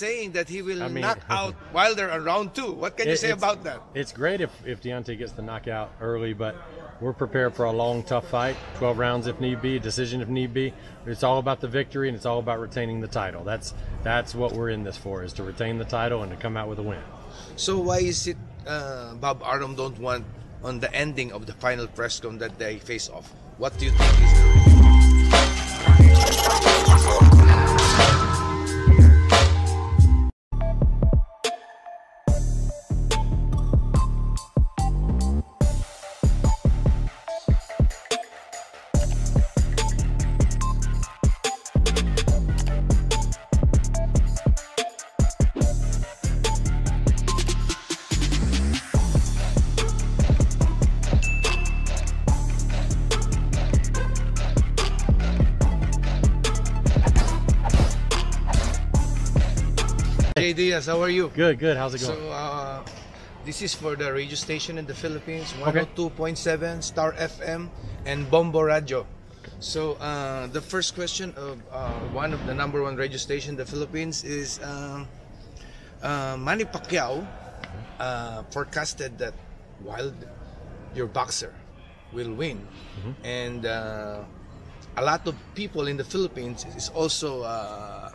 saying that he will I mean- knock out Wilder on round two. What can you say about that? It's great if, if Deontay gets the knockout early, but we're prepared for a long, tough fight, 12 rounds if need be, decision if need be. It's all about the victory and it's all about retaining the title. That's that's what we're in this for, is to retain the title and to come out with a win. So why is it uh, Bob Arum don't want on the ending of the final press con that they face off? What do you think is the reason? Jay Deas, how are you? Good, good. How's it going? So uh, this is for the radio station in the Philippines, Okay. 102.7 Star FM and Bombo Radio. So uh, the first question of uh, one of the number one radio station in the Philippines is um, uh, Manny Pacquiao uh, forecasted that Wild, your boxer, will win, and uh, a lot of people in the Philippines is also uh,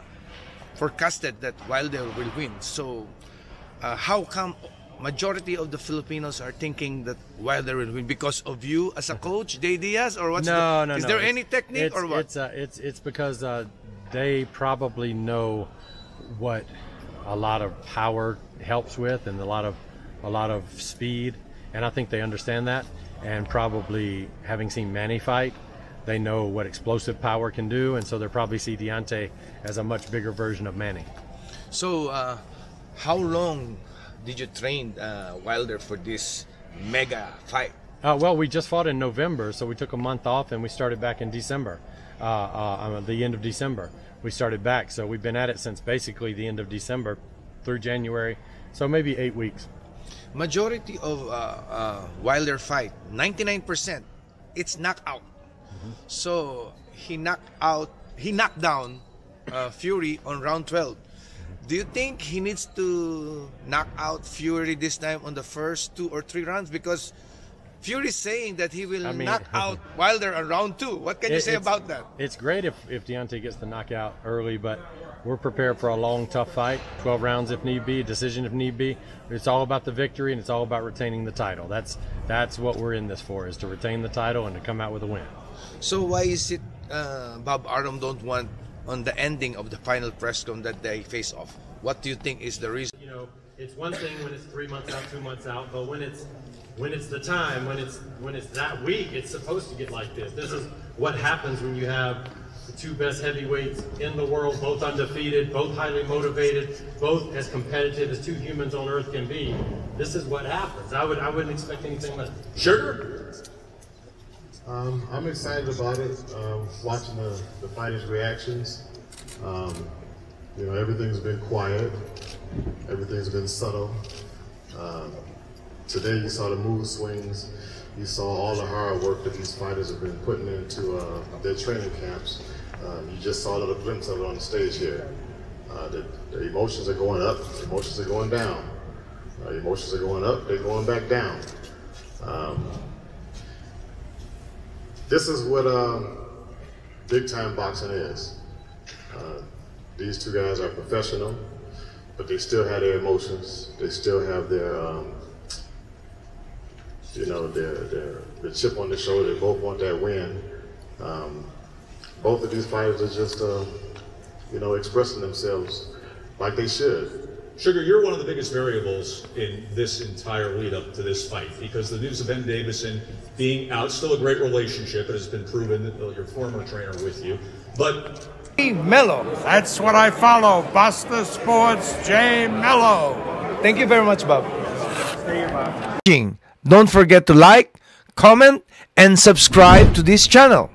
forecasted that Wilder will win. So, uh, how come majority of the Filipinos are thinking that Wilder will win because of you as a coach, Jay Deas, or what's no, the, no, is no. there It's- any technique or what? It's uh, it's it's because uh, they probably know what a lot of power helps with, and a lot of a lot of speed, and I think they understand that. And probably having seen Manny fight, they know what explosive power can do, and so they'll probably see Deontay as a much bigger version of Manny. So, uh, how long did you train uh, Wilder for this mega fight? Uh, well, we just fought in November, so we took a month off and we started back in December, uh, uh, uh, the end of December. We started back, so we've been at it since basically the end of December through January, so maybe eight weeks. Majority of uh, uh, Wilder fight, 99%, it's knockout. So he knocked out, he knocked down uh, Fury on round 12. Do you think he needs to knock out Fury this time on the first two or three rounds? Because Fury is saying that he will I mean- knock out Wilder on round two. What can you say about that? It's great if, if Deontay gets the knockout early, but we're prepared for a long, tough fight, 12 rounds if need be, decision if need be. It's all about the victory and it's all about retaining the title. That's that's what we're in this for, is to retain the title and to come out with a win. So why is it uh, Bob Arum don't want on the ending of the final press con that they face off? What do you think is the reason? you know, it's one thing when it's three months out, two months out, but when it's when it's the time, when it's when it's that week, it's supposed to get like this. This is what happens when you have the two best heavyweights in the world, both undefeated, both highly motivated, both as competitive as two humans on earth can be. This is what happens. I would I wouldn't expect anything less. Sugar. Um, I'm excited about it. Um, watching the, the fighters' reactions. Um, you know, everything's been quiet. Everything's been subtle. Um, today, you saw the mood swings. You saw all the hard work that these fighters have been putting into uh, their training camps. Um, you just saw a little glimpse of it on the stage here. Uh, the, the emotions are going up. The emotions are going down. Uh, emotions are going up. They're going back down. Um, this is what uh, big time boxing is. Uh, these two guys are professional, but they still have their emotions. They still have their, um, you know, their, their the chip on their shoulder. They both want that win. Um, both of these fighters are just, uh, you know, expressing themselves like they should. Sugar, you're one of the biggest variables in this entire lead up to this fight because the news of Ben Davison being out, still a great relationship. It has been proven that your former trainer with you, but Melo. That's what I follow. Buster Sports, Jay Melo. Thank you very much, Bob. Don't forget to like, comment, and subscribe to this channel.